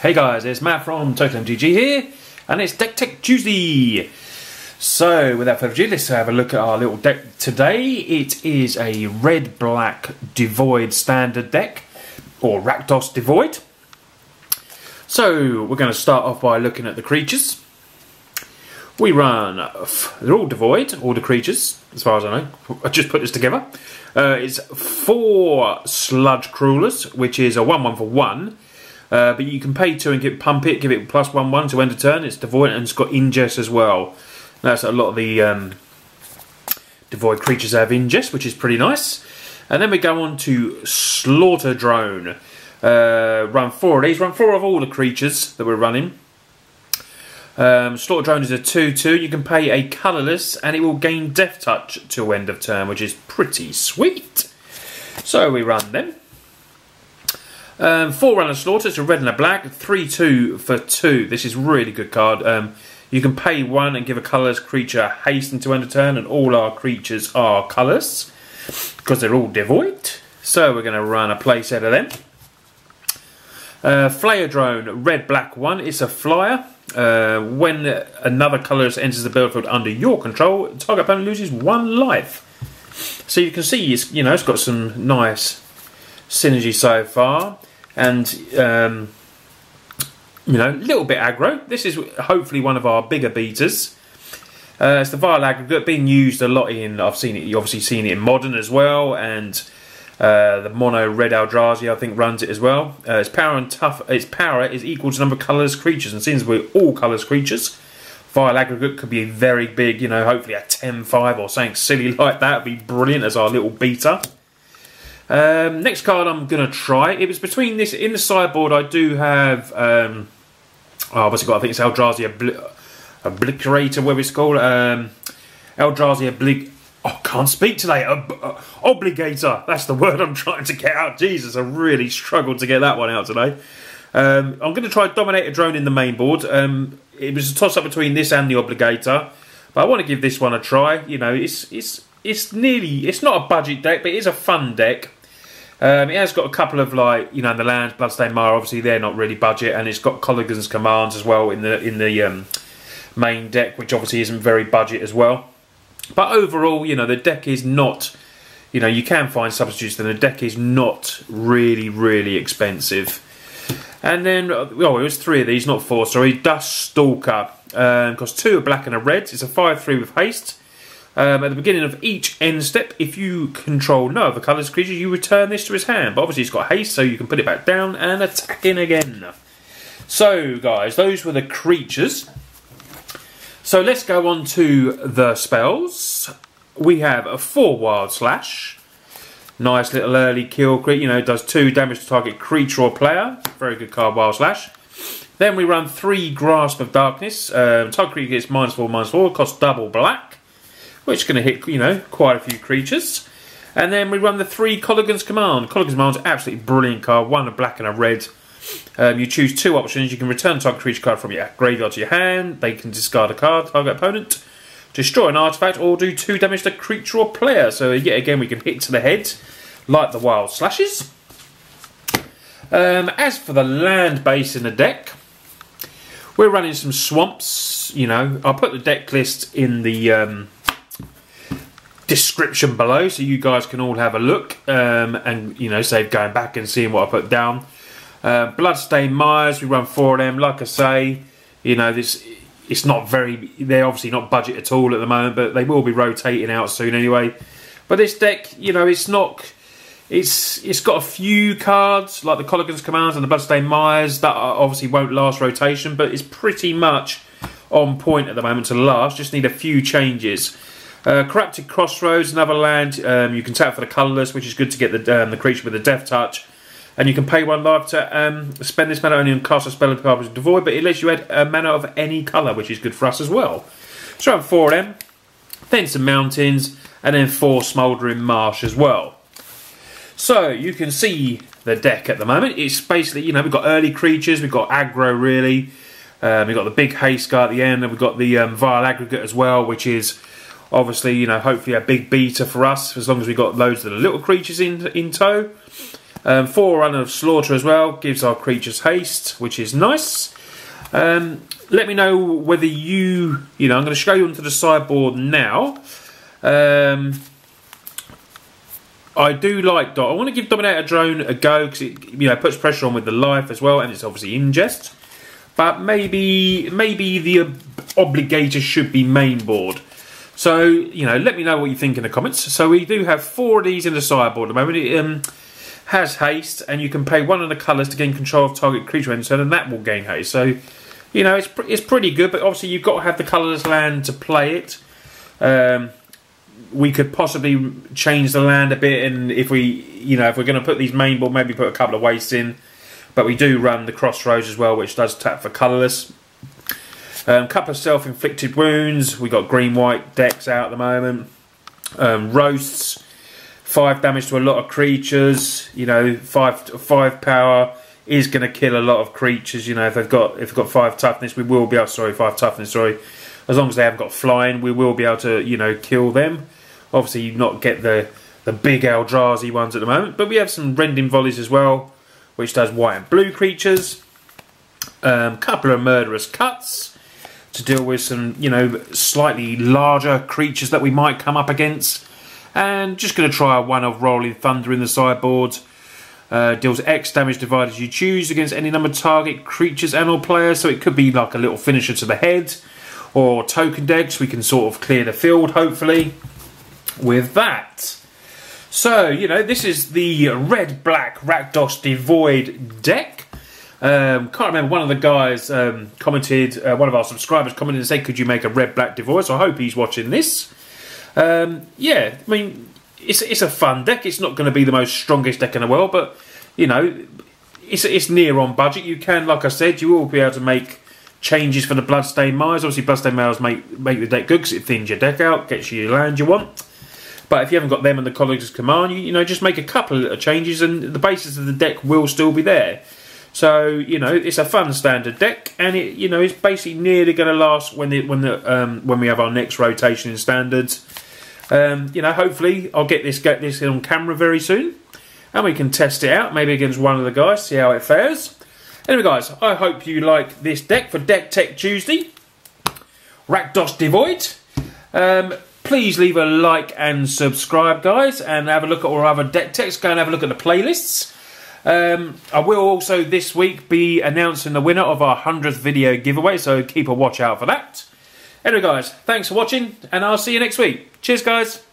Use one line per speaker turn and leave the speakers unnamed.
Hey guys, it's Matt from Total MTG here, and it's Deck Tech Tuesday. So, without further ado, let's have a look at our little deck today. It is a red-black Devoid standard deck, or Rakdos Devoid. So, we're going to start off by looking at the creatures. We run, they're all devoid, all the creatures, as far as I know. I just put this together. Uh, it's four Sludge Crawlers, which is a 1 1 for 1. Uh, but you can pay two and give, pump it, give it plus 1 1 to end a turn. It's devoid and it's got ingest as well. That's a lot of the um, devoid creatures have ingest, which is pretty nice. And then we go on to Slaughter Drone. Uh, run four of these, run four of all the creatures that we're running. Um, Slaughter Drone is a 2-2. You can pay a colourless and it will gain Death Touch till end of turn, which is pretty sweet. So we run them. Um, Forerunner slaughter, it's a red and a black, 3-2 for 2. This is really good card. Um, you can pay one and give a colourless creature haste until end of turn, and all our creatures are colourless because they're all devoid. So we're going to run a playset of them. Uh, Flayer Drone, red black one. It's a flyer. Uh, when another colour enters the battlefield under your control, target opponent loses one life. So you can see it's you know it's got some nice synergy so far, and um, you know a little bit aggro. This is hopefully one of our bigger beaters. Uh, it's the Vile Aggregate being used a lot in. I've seen it. You obviously seen it in modern as well, and uh, the mono red Eldrazi I think runs it as well. Uh, its power and tough. Its power is equal to the number of colours creatures, and since we're all colours creatures, Vile Aggregate could be very big. You know, hopefully a 10-5 or something silly like that would be brilliant as our little beater. Um, next card I'm going to try. It was between this in the sideboard. I do have. Um, oh, obviously got. I think it's Eldrazi Obli- Obliterator. Whatever it's called. Um, Eldrazi Oblig. Oh, can't speak today. Ob- uh, obligator. That's the word I'm trying to get out. Jesus, I really struggled to get that one out today. Um, I'm going to try Dominator Drone in the main board. Um, it was a toss up between this and the Obligator, but I want to give this one a try. You know, it's it's it's nearly it's not a budget deck, but it is a fun deck. Um, it has got a couple of like you know the lands, Bloodstained Mire. Obviously, they're not really budget, and it's got Kolaghan's commands as well in the in the um, main deck, which obviously isn't very budget as well. But overall, you know, the deck is not, you know, you can find substitutes, and the deck is not really, really expensive. And then, oh, it was three of these, not four, sorry. Dust Stalker. Um, costs two, a black and a red. It's a 5 3 with haste. Um, at the beginning of each end step, if you control no other colours creature, you return this to his hand. But obviously, it's got haste, so you can put it back down and attack in again. So, guys, those were the creatures. So let's go on to the spells. We have a four wild slash. Nice little early kill crit, you know, does two damage to target creature or player. Very good card, wild slash. Then we run three grasp of darkness. Um, target creature gets minus four, minus four, costs double black, which is going to hit, you know, quite a few creatures. And then we run the three Kolaghan's Command. Command is absolutely brilliant card, one a black and a red. Um, you choose two options. You can return target creature card from your graveyard to your hand. They can discard a card, target opponent, destroy an artifact, or do two damage to creature or player. So yet again, we can hit to the head, like the wild slashes. Um, as for the land base in the deck, we're running some swamps. You know, I'll put the deck list in the um, description below, so you guys can all have a look um, and you know save going back and seeing what I put down. Uh, Bloodstained Mires, we run four of them. Like I say, you know, this it's not very. They're obviously not budget at all at the moment, but they will be rotating out soon anyway. But this deck, you know, it's not. It's it's got a few cards like the Kolaghan's Commands and the Bloodstained Mires that obviously won't last rotation, but it's pretty much on point at the moment to last. Just need a few changes. Uh, Corrupted Crossroads, another land. Um, you can tap for the colourless, which is good to get the um, the creature with the Death Touch and you can pay one life to um, spend this mana only on cast a spell of the which devoid, but it lets you add a mana of any colour, which is good for us as well. So around four of them, then some mountains, and then four smouldering marsh as well. So you can see the deck at the moment. It's basically, you know, we've got early creatures, we've got aggro really, um, we've got the big haste guy at the end, and we've got the um, vile aggregate as well, which is obviously, you know, hopefully a big beater for us, as long as we've got loads of the little creatures in in tow. Um, Forerunner of Slaughter as well gives our creatures haste, which is nice. Um, let me know whether you, you know, I'm going to show you onto the sideboard now. Um, I do like Dot. I want to give Dominator Drone a go because it, you know, puts pressure on with the life as well, and it's obviously ingest. But maybe, maybe the obligator should be main board. So, you know, let me know what you think in the comments. So we do have four of these in the sideboard at the moment. It um, has haste, and you can pay one of the colours to gain control of target creature end turn, and that will gain haste. So, you know, it's, it's pretty good, but obviously you've got to have the colourless land to play it. Um, we could possibly change the land a bit, and if we, you know, if we're going to put these main board, maybe put a couple of wastes in. But we do run the crossroads as well, which does tap for colourless. Um, couple of self-inflicted wounds. We got green-white decks out at the moment. Um, roasts, five damage to a lot of creatures. You know, five five power is going to kill a lot of creatures. You know, if they've got if they've got five toughness, we will be able. Sorry, five toughness. Sorry, as long as they haven't got flying, we will be able to you know kill them. Obviously, you not get the the big Eldrazi ones at the moment, but we have some rending volleys as well, which does white and blue creatures. Um, couple of murderous cuts to deal with some, you know, slightly larger creatures that we might come up against. And just going to try a one of Rolling Thunder in the sideboard. Uh, deals X damage divided as you choose against any number of target creatures and or players. So it could be like a little finisher to the head. Or token decks. We can sort of clear the field, hopefully, with that. So, you know, this is the red-black Rakdos Devoid deck. Um, can't remember. One of the guys um, commented. Uh, one of our subscribers commented and said, "Could you make a red black devoid?" I hope he's watching this. Um, yeah, I mean, it's it's a fun deck. It's not going to be the most strongest deck in the world, but you know, it's it's near on budget. You can, like I said, you will be able to make changes for the Bloodstained Mires. Obviously, Bloodstained Mires make make the deck good because it thins your deck out, gets you the land you want. But if you haven't got them and the Kolaghan's Command, you, you know, just make a couple of changes and the basis of the deck will still be there. So you know it's a fun standard deck, and it you know it's basically nearly going to last when the when the um, when we have our next rotation in standards. Um, you know, hopefully I'll get this get this on camera very soon, and we can test it out maybe against one of the guys, see how it fares. Anyway, guys, I hope you like this deck for Deck Tech Tuesday. Rakdos Devoid. Um, please leave a like and subscribe, guys, and have a look at our other deck techs. Go and have a look at the playlists. Um, I will also this week be announcing the winner of our 100th video giveaway, so keep a watch out for that. Anyway, guys, thanks for watching, and I'll see you next week. Cheers, guys.